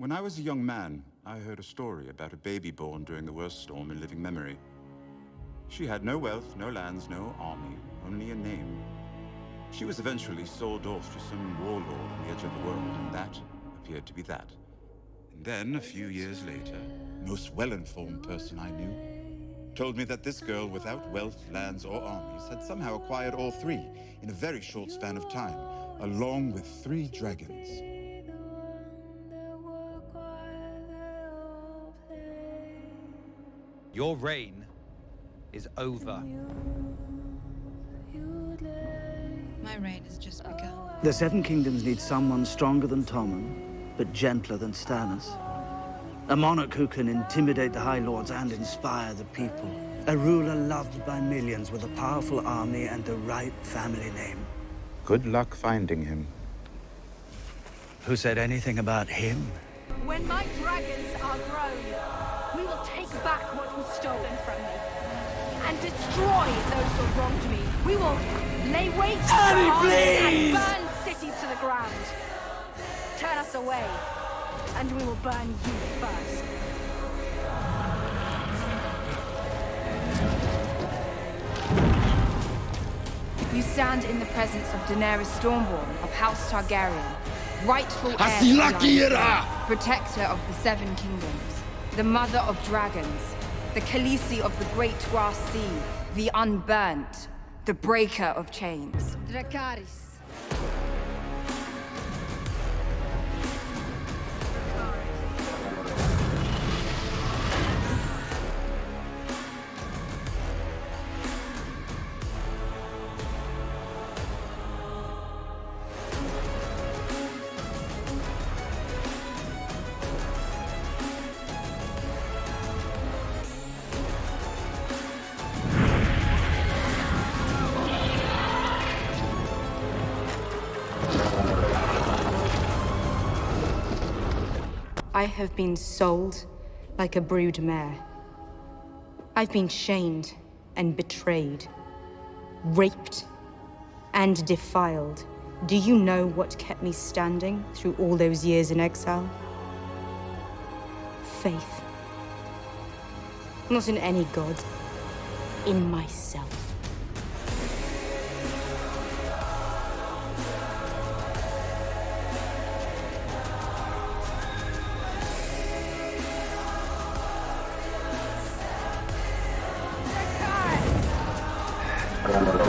When I was a young man, I heard a story about a baby born during the worst storm in living memory. She had no wealth, no lands, no army, only a name. She was eventually sold off to some warlord on the edge of the world, and that appeared to be that. And then, a few years later, most well-informed person I knew told me that this girl without wealth, lands, or armies had somehow acquired all three in a very short span of time, along with three dragons. Your reign is over. My reign has just begun. The Seven Kingdoms need someone stronger than Tommen, but gentler than Stannis. A monarch who can intimidate the High Lords and inspire the people. A ruler loved by millions with a powerful army and the right family name. Good luck finding him. Who said anything about him? When my dragons are grown, we will take back what was stolen from me. And destroy those who wronged me. We will lay waste to Annie, armies please! and burn cities to the ground. Turn us away, and we will burn you first. You stand in the presence of Daenerys Stormborn of House Targaryen, rightful heir to Hasilaki the era! throne, protector of the Seven Kingdoms, the mother of dragons, the Khaleesi of the Great Grass Sea, the Unburnt, the breaker of chains. I have been sold like a brood mare. I've been shamed and betrayed, raped and defiled. Do you know what kept me standing through all those years in exile? Faith. Not in any god, in myself. camera.